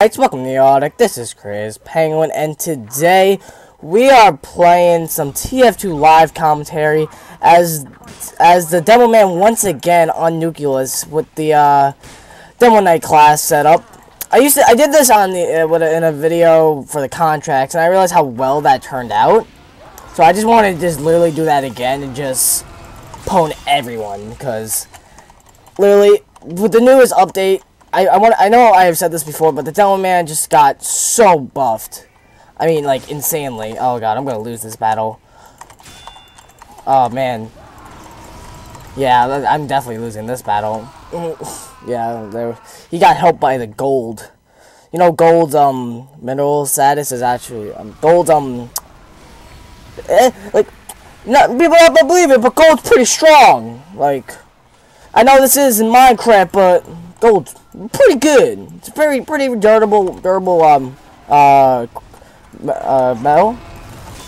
Alright, welcome to the Arctic. This is Crazed Penguin, and today we are playing some TF2 live commentary as as the Demo Man once again on Nucleus with the uh, Demo Knight class setup. I used to I did this on the uh, in a video for the contracts, and I realized how well that turned out. So I just wanted to just literally do that again and just pwn everyone because literally with the newest update I, I want I know I have said this before, but the Demo Man just got so buffed. I mean, like, insanely. Oh god, I'm gonna lose this battle. Oh man. Yeah, I'm definitely losing this battle. yeah, there, he got helped by the gold. You know, gold's, um, mineral status is actually, um, gold's, um, eh, like, not, people don't believe it, but gold's pretty strong. Like, I know this is in Minecraft, but gold's pretty good. It's very pretty durable, durable um uh, uh metal.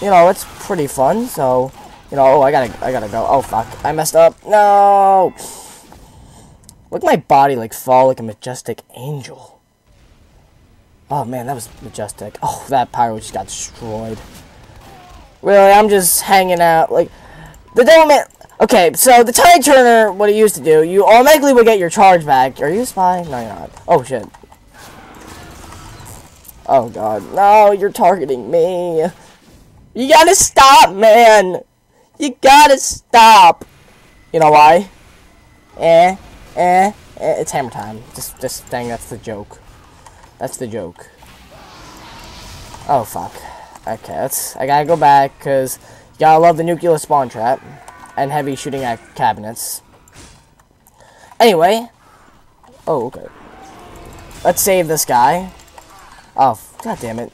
You know, it's pretty fun. So, you know, oh, I gotta, I gotta go. Oh fuck, I messed up. No. Look, my body like fall like a majestic angel. Oh man, that was majestic. Oh, that pyro just got destroyed. Really, I'm just hanging out like the Demo Man. Okay, so the Tide Turner, what it used to do, you automatically would get your charge back. Are you a spy? No, you're not. Oh, shit. Oh, God. No, you're targeting me. You gotta stop, man. You gotta stop. You know why? Eh, eh, eh. It's hammer time. Just, just dang, that's the joke. That's the joke. Oh, fuck. Okay, let's, I gotta go back, because you gotta love the nuclear spawn trap and heavy shooting at cabinets. Anyway. Oh, okay. Let's save this guy. Oh, god damn it.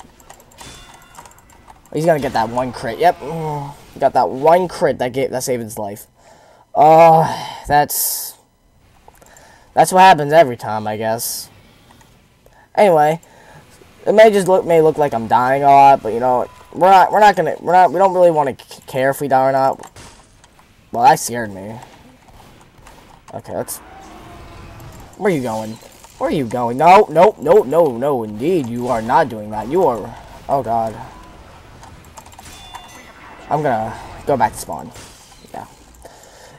He's gonna get that one crit. Yep. He got that one crit that gave that saved his life. Oh, that's that's what happens every time, I guess. Anyway, it may just look may look like I'm dying a lot, but you know, we're not we're not gonna we're not we don't really want to care if we die or not. Well, that scared me. Okay, let's... Where are you going? Where are you going? No, no, no, no, no, indeed. You are not doing that. You are... Oh, God. I'm gonna go back to spawn. Yeah.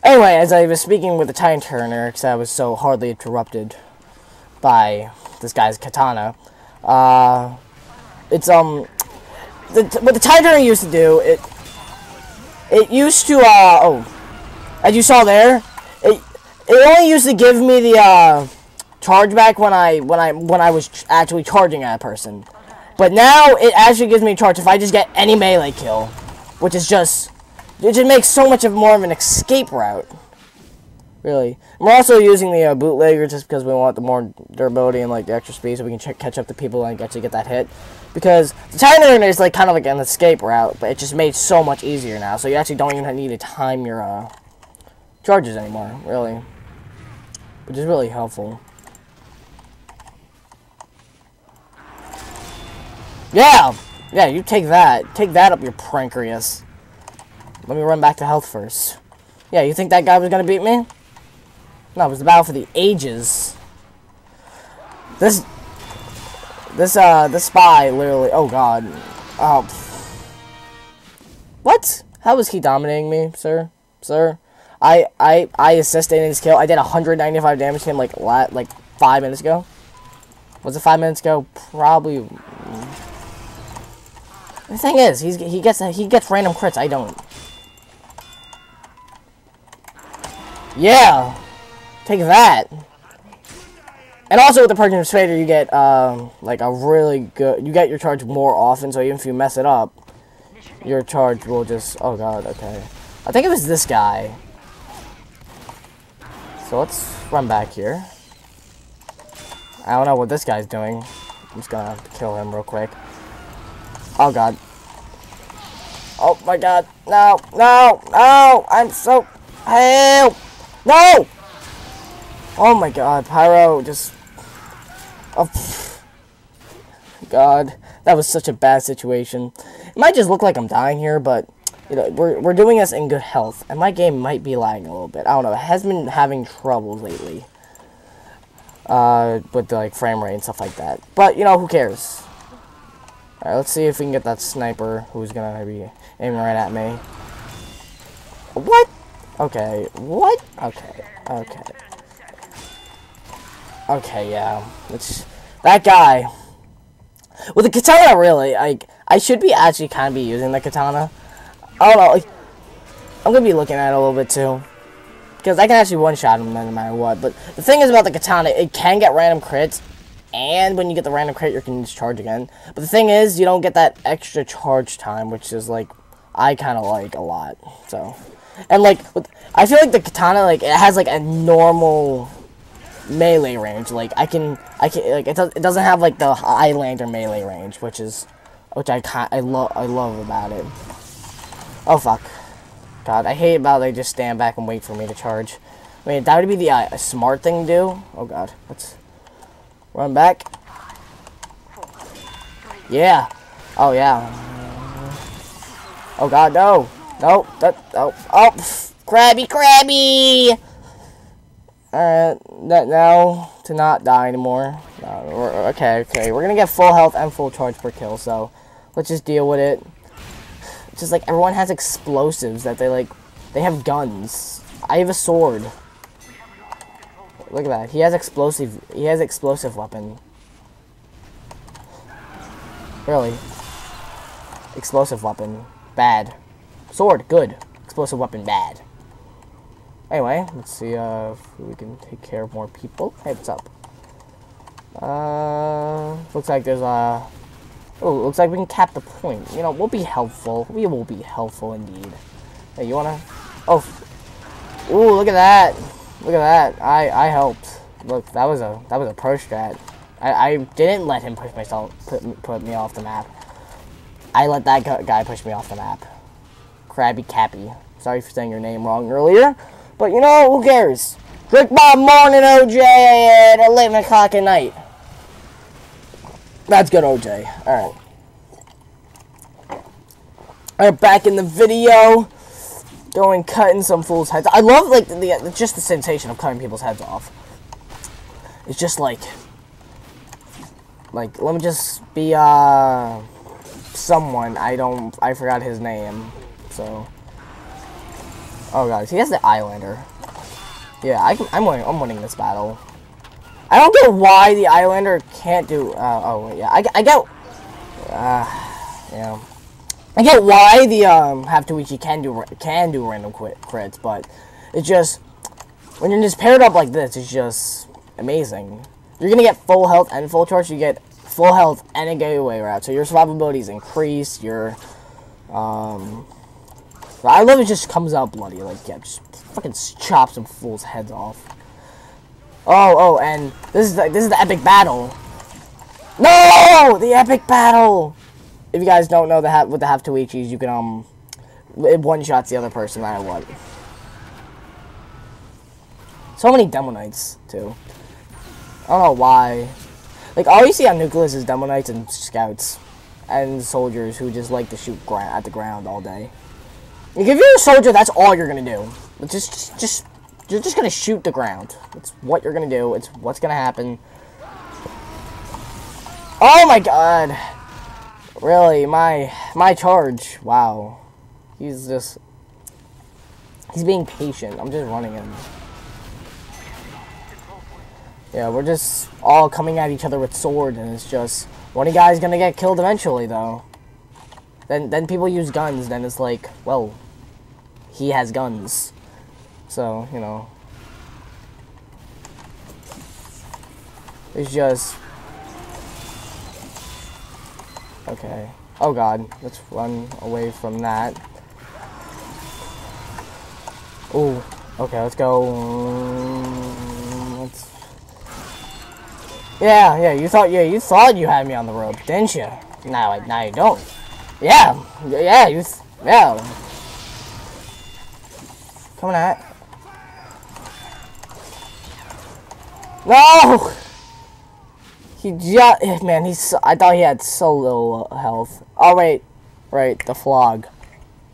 Anyway, as I was speaking with the Tide Turner, because I was so hardly interrupted by this guy's katana, uh, it's, um, the, what the Tide Turner used to do, it, it used to, uh, oh, as you saw there, it it only used to give me the uh, charge back when I when I when I was actually charging at a person. But now it actually gives me a charge if I just get any melee kill, which is just it just makes so much of more of an escape route. Really, we're also using the uh, bootlegger just because we want the more durability and like the extra speed, so we can catch up to people and actually get that hit. Because the Titan is like kind of like an escape route, but it just made so much easier now. So you actually don't even need to time your uh, charges anymore, really. Which is really helpful. Yeah! Yeah, you take that. Take that up your prankerius. Let me run back to health first. Yeah, you think that guy was gonna beat me? No, it was the battle for the ages. This... This, uh, this spy literally... Oh, God. Oh. What? How was he dominating me, sir? Sir? I I I assisted in his kill. I did 195 damage to him like like five minutes ago. Was it five minutes ago? Probably. The thing is, he's he gets he gets random crits. I don't. Yeah, take that. And also with the Persian Persuader, you get um, like a really good. You get your charge more often, so even if you mess it up, your charge will just. Oh god, okay. I think it was this guy. So let's run back here. I don't know what this guy's doing. I'm just gonna kill him real quick. Oh god. Oh my god. No, no, no! I'm so... Help! No! Oh my god, Pyro just... Oh, god. That was such a bad situation. It might just look like I'm dying here, but you know, we're, we're doing this in good health, and my game might be lagging a little bit. I don't know, it has been having troubles lately. uh, with the, like frame rate and stuff like that. But you know, who cares? All right, let's see if we can get that sniper who's gonna be aiming right at me. What? Okay. What? Okay. Okay. Okay. Yeah. Let's. That guy. With the katana, really, like I should be actually kind of be using the katana. I don't know. Like, I'm gonna be looking at it a little bit too. Because I can actually one-shot him no matter what. But the thing is about the katana, it can get random crits. And when you get the random crit, you can charge again. But the thing is, you don't get that extra charge time, which is, like, I kind of like a lot. So, and, like, with, I feel like the katana, like, it has, like, a normal melee range. Like, I can, I can, like, it, does, it doesn't have, like, the Highlander melee range, which is, which I, I, love I love about it. Oh, fuck. God, I hate about they just stand back and wait for me to charge. I mean, that would be the uh, smart thing to do. Oh god, let's run back. Yeah. Oh yeah. Oh god, no. No. That. Oh. Oh. Crabby, crabby. Alright, that now to not die anymore. Okay, okay. We're gonna get full health and full charge per kill, so let's just deal with it just like everyone has explosives that they like they have guns. I have a sword. Look at that. He has explosive he has explosive weapon. Really. Explosive weapon. Bad. Sword, good. Explosive weapon, bad. Anyway, let's see uh, if we can take care of more people. Hey, what's up? Uh, looks like there's a Oh, looks like we can cap the point. You know, we'll be helpful. We will be helpful indeed. Hey, you wanna? Oh, ooh, look at that! Look at that! I I helped. Look, that was a that was a pro strat. I I didn't let him push myself put put me off the map. I let that guy push me off the map. Krabby Cappy. Sorry for saying your name wrong earlier, but you know who cares? Good morning, OJ, at 11 o'clock at night. That's good, OJ. Alright. Alright, back in the video. Going cutting some fools' heads. I love, like, the, the, just the sensation of cutting people's heads off. It's just like... Like, let me just be, uh... Someone. I don't... I forgot his name. So... Oh, guys. He has the Eyelander. Yeah, I can, I'm winning, I'm winning this battle. I don't get why the Eyelander can't do. Uh, oh yeah, I, I get. Uh, yeah, I get why the um Half-Zatoichi can do can do random crits, but it's just when you're just paired up like this, it's just amazing. You're gonna get full health and full charge. You get full health and a gateway route, so your survivability is increased. Your um, I love it. Just comes out bloody, like yeah, just fucking chop some fools' heads off. Oh, oh, and this is the, this is the epic battle. No, the epic battle. If you guys don't know the with the Half-Zatoichis, you can um, it one shots the other person no matter what. So many Demo Knights too. I don't know why. Like all you see on Nucleus is Demo Knights and Scouts, and soldiers who just like to shoot at the ground all day. Like if you're a soldier, that's all you're gonna do. Just, just, just you're just gonna shoot the ground. It's what you're gonna do. It's what's gonna happen. Oh my god! Really, my my charge. Wow. He's just he's being patient. I'm just running him. Yeah, we're just all coming at each other with sword, and it's just one of guys gonna get killed eventually, though. Then then people use guns. Then it's like, well, he has guns. So, you know. It's just... Okay. Oh god, let's run away from that. Oh, okay, let's go. Let's... Yeah, yeah, you thought, yeah, you thought you had me on the rope, didn't you? Now, now you don't. Yeah, yeah, you, yeah. Coming at. No! He just, eh, man, he's, I thought he had so little health. Oh, wait, right, the flog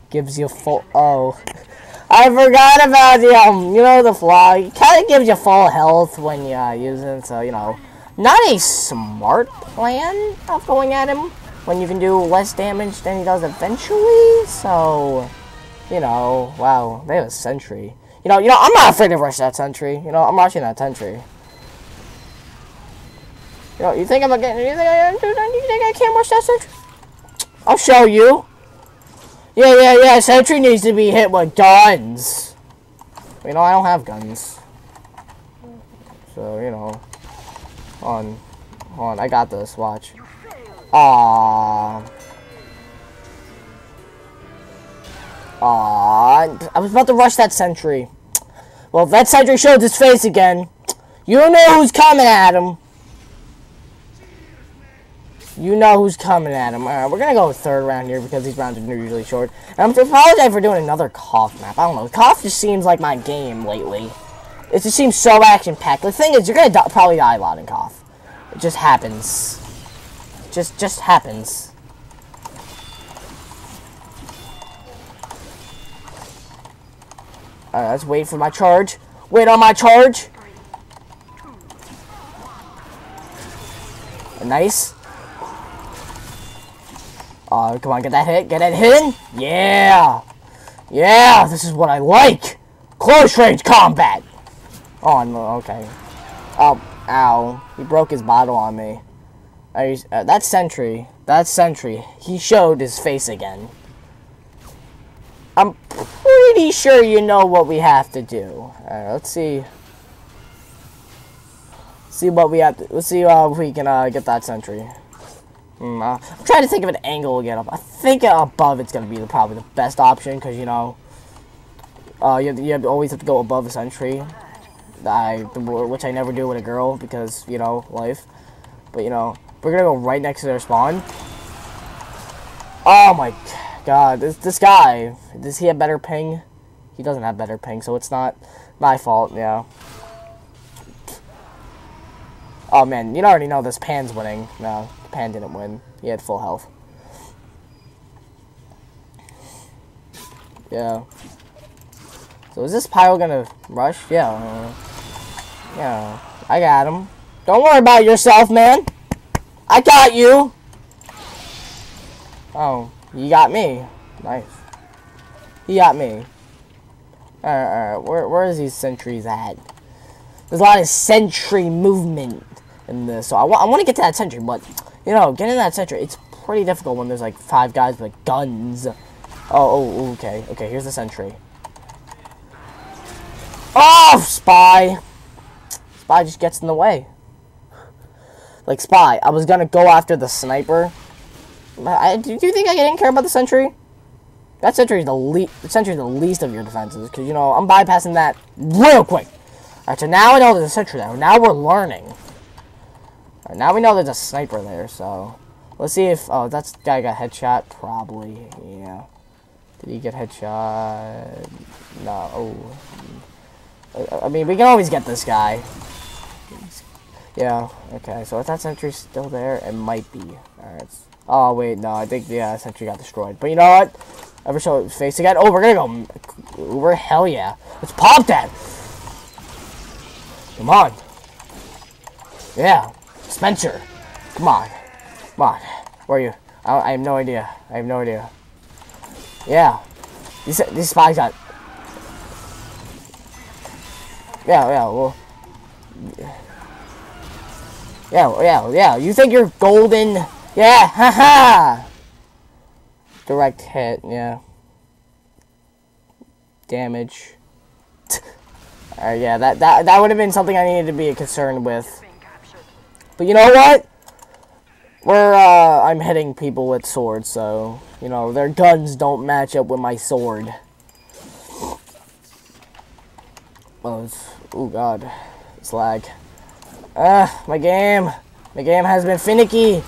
gives you full, oh. I forgot about the, um, you know, the flog. Kind of gives you full health when you uh, it, so, you know, not a smart plan of going at him when you can do less damage than he does eventually, so, you know, wow, they have a sentry. You know, you know, I'm not afraid to rush that sentry. You know, I'm rushing that sentry. You you think I'm getting? You think I, you think I can't rush that sentry? I'll show you. Yeah, yeah, yeah. Sentry needs to be hit with guns. You know, I don't have guns. So, you know. On. On. I got this. Watch. Aww. Aww. I was about to rush that sentry. Well, if that sentry shows his face again, you know who's coming at him. You know who's coming at him. Alright, we're gonna go third round here because these rounds are usually short. And I'm to apologize for doing another KOTH map. I don't know. KOTH just seems like my game lately. It just seems so action-packed. The thing is, you're gonna die, probably die a lot in KOTH. It just happens. Just, just happens. Alright, let's wait for my charge. Wait on my charge. Nice. Uh, come on, get that hit. Get that hit. Yeah. Yeah, this is what I like. Close range combat. Oh, no, okay. Oh, ow. He broke his bottle on me. I, uh, that's Sentry. That's Sentry. He showed his face again. I'm pretty sure you know what we have to do. Alright, let's see. See what we have to... Let's see uh, if we can uh, get that Sentry. Mm, uh, I'm trying to think of an angle again. I think above it's going to be the, probably the best option because, you know, uh, you, you always have to go above a sentry. I, which I never do with a girl because, you know, life. But, you know, we're going to go right next to their spawn. Oh my god, this, this guy, does he have better ping? He doesn't have better ping, so it's not my fault, yeah. Oh man, you already know this Pan's winning. No. Pan didn't win. He had full health. Yeah. So is this Pyro gonna rush? Yeah. Yeah. I got him. Don't worry about yourself, man. I got you. Oh, you got me. Nice. He got me. Alright, alright. Where, where is these sentries at? There's a lot of sentry movement in this. So I, wa I want to get to that sentry, but you know, getting that sentry, it's pretty difficult when there's like five guys with guns. Oh, oh, oh, okay, okay, here's the sentry. Oh, Spy! Spy just gets in the way. Like, Spy, I was gonna go after the sniper. I, do you think I didn't care about the sentry? That sentry is the least. Sentry is the least of your defenses, because you know I'm bypassing that real quick. Alright, so now I know there's a sentry. Now we're learning. Right, now we know there's a sniper there, so... Let's see if... Oh, that guy got headshot. Probably, yeah. Did he get headshot? No. Oh. I mean, we can always get this guy. Yeah, okay. So if that sentry's still there, it might be. Alright. Oh, wait, no. I think the uh, sentry got destroyed. But you know what? Ever show his face again? Oh, we're gonna go Uber? Hell yeah. Let's pop that! Come on. Yeah. Spencer! Come on. Come on. Where are you? I, I have no idea. I have no idea. Yeah. These, these spies got... Yeah, yeah, well... Yeah, yeah, yeah. You think you're golden? Yeah, haha! Direct hit, yeah. Damage. Alright, uh, yeah, that, that, that would have been something I needed to be concerned with. But you know what? We're, uh, I'm hitting people with swords, so, you know, their guns don't match up with my sword. Oh, oh god. It's lag. Ah, my game. My game has been finicky.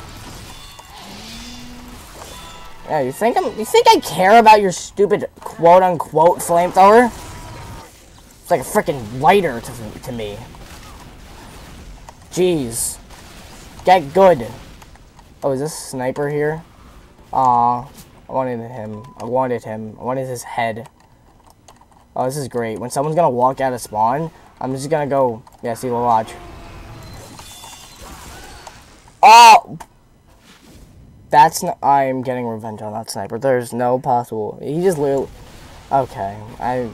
Yeah, you think I'm, you think I care about your stupid quote-unquote flamethrower? It's like a freaking lighter to, to me. Jeez. Get good. Oh, is this sniper here? Aw. I wanted him. I wanted him. I wanted his head. Oh, this is great. When someone's gonna walk out of spawn, I'm just gonna go. Yeah, see, we'll watch. Oh! That's not. I'm getting revenge on that sniper. There's no possible. He just literally. Okay, I.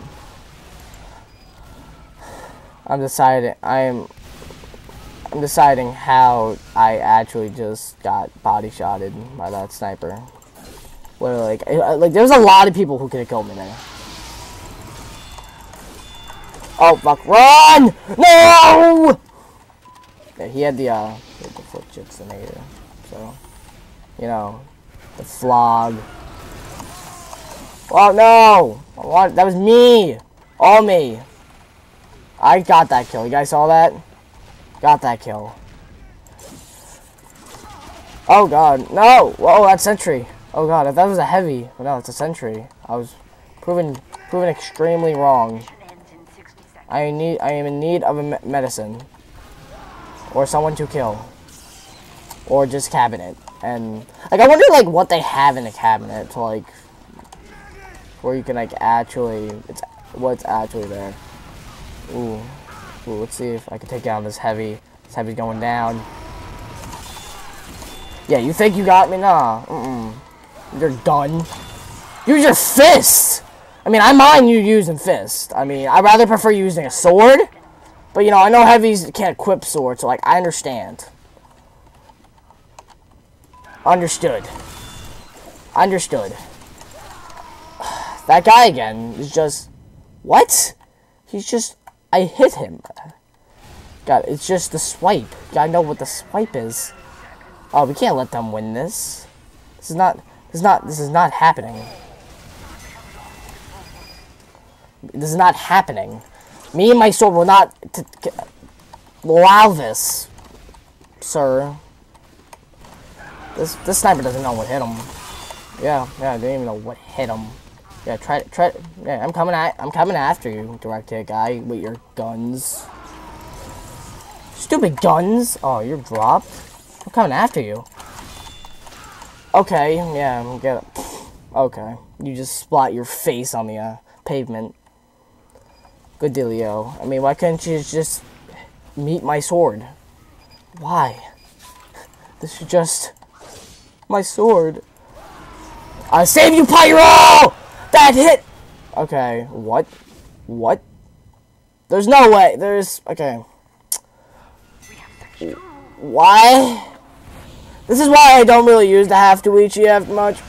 I'm deciding. I'm. I'm deciding how I actually just got body shotted by that sniper. Literally, like, like there's a lot of people who could have killed me there. Oh fuck! Run! No! Yeah, he had the uh, the foot jitsinator, so you know, the flog. Oh no! What? That was me! All me! I got that kill. You guys saw that? Got that kill. Oh god, no! Whoa, that sentry. Oh god, if that was a heavy, no, it's a sentry. I was proven proven extremely wrong. I need I am in need of a me medicine. Or someone to kill. Or just cabinet. And like I wonder like what they have in the cabinet to like where you can like actually it's what's actually there. Ooh. Ooh, let's see if I can take down this heavy. This heavy's going down. Yeah, you think you got me? Nah. Mm-mm. You're done. Use your fist! I mean, I mind you using fist. I mean, I rather prefer using a sword. But, you know, I know heavies can't equip swords, so, like, I understand. Understood. Understood. That guy again is just... What? He's just... I hit him. God, it's just the swipe. I know what the swipe is. Oh, we can't let them win this. This is not... This is not... This is not happening. This is not happening. Me and my sword will not allow this, sir. This this sniper doesn't know what hit him. Yeah, yeah, they didn't even know what hit him. Yeah, try try. Yeah, I'm coming at I'm coming after you, direct hit guy, with your guns. Stupid guns. Oh, you're dropped. I'm coming after you. Okay, yeah, get it. Okay, you just splat your face on the uh, pavement. Good dealio. I mean, why couldn't you just meet my sword? Why? This is just my sword. I save you, Pyro! That hit! Okay, what? What? There's no way. There's... Okay. Why? This is why I don't really use the half to EF much.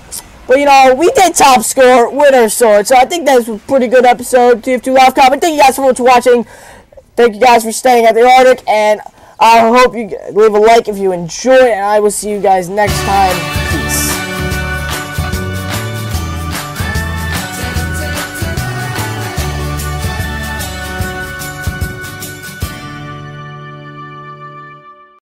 But, you know, we did top score with our sword, so I think that's a pretty good episode. TF2 Live Comment. Thank you guys so much for watching. Thank you guys for staying at the Arctic, and I hope you leave a like if you enjoy, and I will see you guys next time.